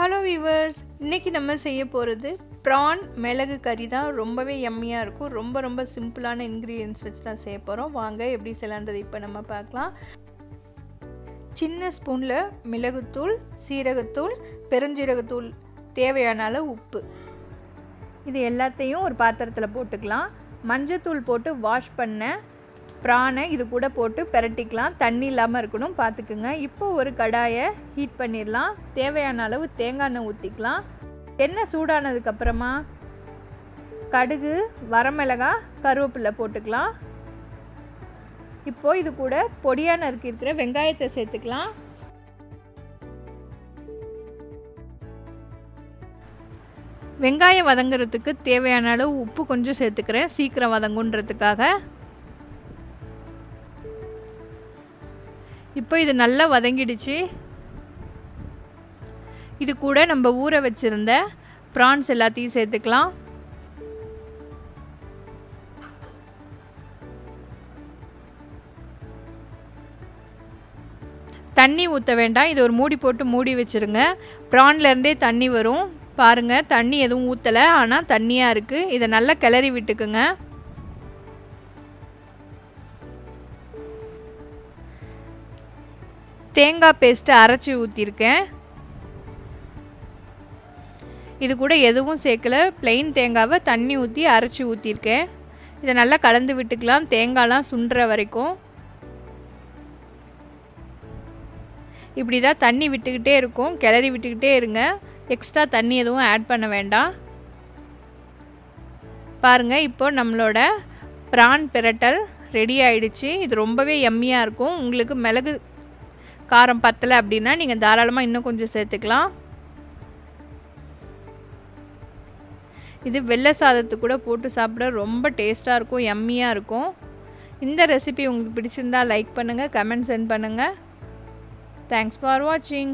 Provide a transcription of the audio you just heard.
Hello viewers இன்றைக்கி நம்ம செய்ய போகிறது ப்ரான் மிளகு கறி தான். ரொம்பவே எம்மியாக இருக்கும். ரொம்ப ரொம்ப சிம்பிளான இன்க்ரீடியன்ஸ் வச்சு தான் செய்ய போகிறோம் வாங்க எப்படி செய்யலான்றது இப்போ நம்ம பார்க்கலாம். சின்ன ஸ்பூனில் மிளகுத்தூள் சீரகத்தூள் பெருஞ்சீரகத்தூள் தேவையான அளவு உப்பு. இது எல்லாத்தையும் ஒரு பாத்திரத்தில் போட்டுக்கலாம். மஞ்சத்தூள் போட்டு வாஷ் பண்ண ப்ரானை இது கூட போட்டு பெரட்டிக்கலாம். தண்ணி இல்லாமல் இருக்கணும். பார்த்துக்குங்க இப்போ ஒரு கடாயை ஹீட் பண்ணிடலாம். தேவையான அளவு தேங்காய் எண்ணெய் ஊற்றிக்கலாம் எண்ணெய் சூடானதுக்கப்புறமா கடுகு வரமிளகாய் கருவேப்பிலை போட்டுக்கலாம். இப்போ இது கூட பொடியான இருக்கிற வெங்காயத்தை சேர்த்துக்கலாம். வெங்காயம் வதங்குறதுக்கு தேவையான அளவு உப்பு கொஞ்சம் சேர்த்துக்கிறேன். சீக்கிரம் வதங்குன்றதுக்காக. இப்போ இது நல்லா வதங்கிடுச்சு. இது கூட நம்ம ஊற வச்சுருந்த ப்ரான்ஸ் எல்லாத்தையும் சேர்த்துக்கலாம். தண்ணி ஊற்ற வேண்டாம். இது ஒரு மூடி போட்டு மூடி வச்சுருங்க. ப்ரான்லேருந்தே தண்ணி வரும். பாருங்கள் தண்ணி எதுவும் ஊற்றலை ஆனால் தண்ணியாக இருக்குது இதை நல்லா கிளறி விட்டுக்குங்க. தேங்காய் பேஸ்ட்டு அரைச்சி ஊற்றிருக்கேன் இது கூட எதுவும் சேர்க்கல. பிளெயின் தேங்காவை தண்ணி ஊற்றி அரைச்சி ஊற்றிருக்கேன் இதை நல்லா கலந்து விட்டுக்கலாம். தேங்காய்லாம் சுண்டுற வரைக்கும். இப்படி தான் தண்ணி விட்டுக்கிட்டே இருக்கும். கிளறி விட்டுக்கிட்டே இருங்க. எக்ஸ்ட்ரா தண்ணி எதுவும் ஆட் பண்ண வேண்டாம். பாருங்கள் இப்போ நம்மளோட ப்ரான் பிரட்டல் ரெடி ஆயிடுச்சு. இது ரொம்பவே எம்மியாக இருக்கும். உங்களுக்கு மிளகு காரம் பத்தலை அப்படின்னா நீங்கள் தாராளமாக இன்னும் கொஞ்சம் சேர்த்துக்கலாம். இது வெள்ளை சாதத்து கூட போட்டு சாப்பிட ரொம்ப டேஸ்ட்டாக இருக்கும் எம்மியாக இருக்கும். இந்த ரெசிபி உங்களுக்கு பிடிச்சிருந்தா லைக் பண்ணுங்கள் கமெண்ட் சென்ட் பண்ணுங்கள் தேங்க்ஸ் ஃபார் வாட்சிங்